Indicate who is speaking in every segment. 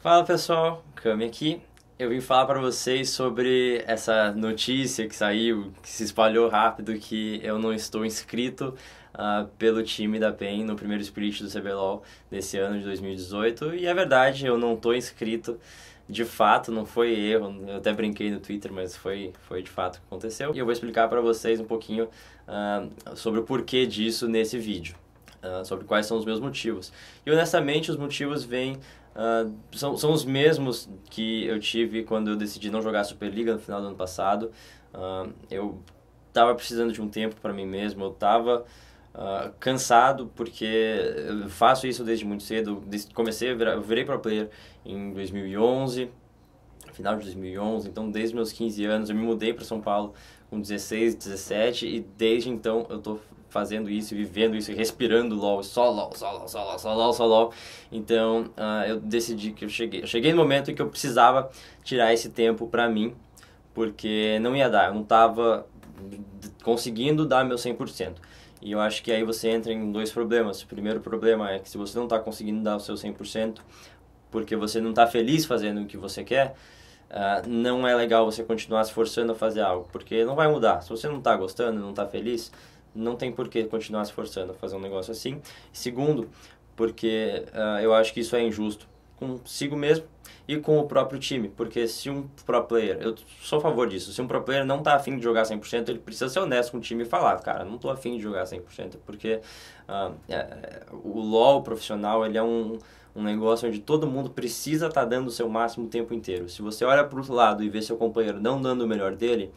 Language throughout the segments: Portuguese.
Speaker 1: Fala pessoal, Cami aqui. Eu vim falar para vocês sobre essa notícia que saiu, que se espalhou rápido, que eu não estou inscrito uh, pelo time da PEN no primeiro split do CBLOL desse ano de 2018. E é verdade, eu não estou inscrito de fato, não foi erro. Eu até brinquei no Twitter, mas foi, foi de fato que aconteceu. E eu vou explicar para vocês um pouquinho uh, sobre o porquê disso nesse vídeo. Uh, sobre quais são os meus motivos. E honestamente, os motivos vêm Uh, são, são os mesmos que eu tive quando eu decidi não jogar Superliga no final do ano passado. Uh, eu estava precisando de um tempo para mim mesmo, eu estava uh, cansado porque eu faço isso desde muito cedo. Comecei eu virei pro player em 2011, final de 2011, então desde meus 15 anos eu me mudei para São Paulo com 16, 17 e desde então eu tô fazendo isso, vivendo isso, respirando LOL, só LOL, só LOL, só LOL, só LOL, só LOL. Então, uh, eu decidi que eu cheguei. Eu cheguei no momento em que eu precisava tirar esse tempo pra mim, porque não ia dar, eu não tava conseguindo dar meu 100%. E eu acho que aí você entra em dois problemas. O primeiro problema é que se você não está conseguindo dar o seu 100%, porque você não está feliz fazendo o que você quer, uh, não é legal você continuar se forçando a fazer algo, porque não vai mudar. Se você não está gostando, não está feliz, não tem por que continuar se forçando a fazer um negócio assim. Segundo, porque uh, eu acho que isso é injusto consigo mesmo e com o próprio time, porque se um pro player, eu sou a favor disso, se um pro player não tá afim de jogar 100%, ele precisa ser honesto com o time e falar, cara, não tô afim de jogar 100%, porque uh, é, o LoL profissional, ele é um, um negócio onde todo mundo precisa estar tá dando o seu máximo o tempo inteiro. Se você olha pro outro lado e vê seu companheiro não dando o melhor dele,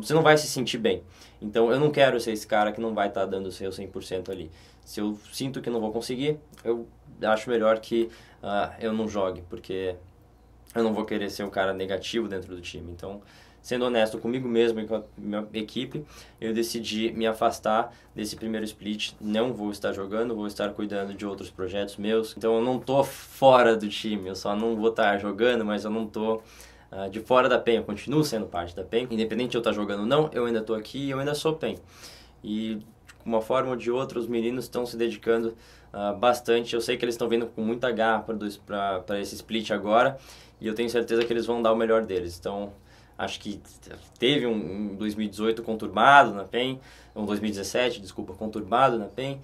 Speaker 1: você não vai se sentir bem. Então eu não quero ser esse cara que não vai estar tá dando o seu 100% ali. Se eu sinto que não vou conseguir, eu acho melhor que uh, eu não jogue, porque eu não vou querer ser um cara negativo dentro do time. Então, sendo honesto comigo mesmo e com a minha equipe, eu decidi me afastar desse primeiro split. Não vou estar jogando, vou estar cuidando de outros projetos meus. Então, eu não tô fora do time, eu só não vou estar jogando, mas eu não tô uh, de fora da PEN, eu continuo sendo parte da PEN. Independente de eu estar jogando ou não, eu ainda estou aqui e eu ainda sou PEN. E de uma forma ou de outra, os meninos estão se dedicando uh, bastante. Eu sei que eles estão vindo com muita garra para esse split agora e eu tenho certeza que eles vão dar o melhor deles. Então, acho que teve um, um 2018 conturbado na PEN, um 2017, desculpa, conturbado na PEN.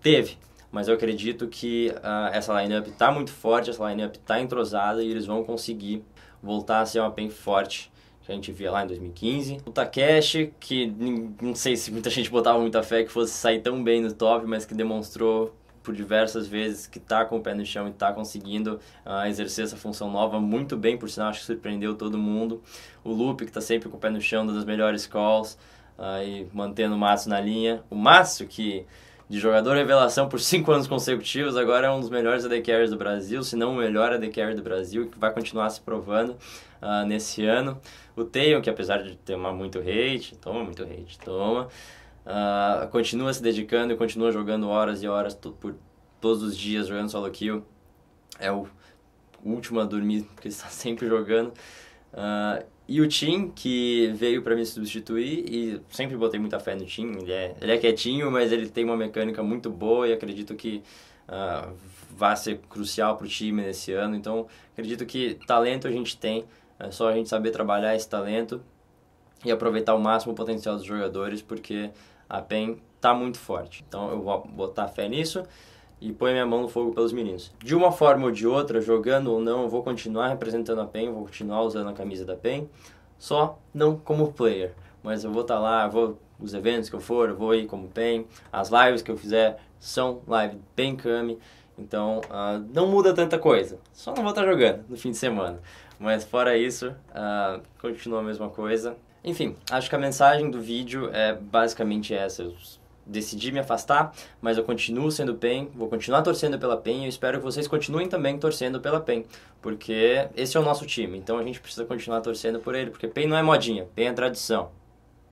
Speaker 1: Teve, mas eu acredito que uh, essa lineup está muito forte, essa lineup está entrosada e eles vão conseguir voltar a ser uma PEN forte que a gente via lá em 2015. O Takeshi, que não sei se muita gente botava muita fé que fosse sair tão bem no top, mas que demonstrou por diversas vezes que está com o pé no chão e está conseguindo uh, exercer essa função nova muito bem, por sinal acho que surpreendeu todo mundo. O Lupe, que está sempre com o pé no chão, dando as melhores calls uh, e mantendo o Márcio na linha. O Márcio, que de jogador revelação por cinco anos consecutivos, agora é um dos melhores AD Carries do Brasil, se não o melhor AD Carry do Brasil, que vai continuar se provando uh, nesse ano. O Tail, que apesar de tomar muito hate, toma muito hate, toma, uh, continua se dedicando e continua jogando horas e horas por todos os dias, jogando solo kill. É o último a dormir, porque está sempre jogando. Uh, e o Tim, que veio para me substituir, e sempre botei muita fé no Tim, ele é, ele é quietinho, mas ele tem uma mecânica muito boa e acredito que uh, vai ser crucial para o time nesse ano. Então, acredito que talento a gente tem, é só a gente saber trabalhar esse talento e aproveitar o máximo o potencial dos jogadores, porque a PEN está muito forte. Então, eu vou botar fé nisso e põe minha mão no fogo pelos meninos. De uma forma ou de outra, jogando ou não, eu vou continuar representando a PEN, vou continuar usando a camisa da PEN, só não como player. Mas eu vou estar tá lá, vou os eventos que eu for, eu vou ir como PEN, as lives que eu fizer são live PEN Kami, então uh, não muda tanta coisa, só não vou estar tá jogando no fim de semana. Mas fora isso, uh, continua a mesma coisa. Enfim, acho que a mensagem do vídeo é basicamente essa. Eu decidi me afastar, mas eu continuo sendo PEN, vou continuar torcendo pela PEN e espero que vocês continuem também torcendo pela PEN, porque esse é o nosso time, então a gente precisa continuar torcendo por ele, porque PEN não é modinha, PEN é tradição.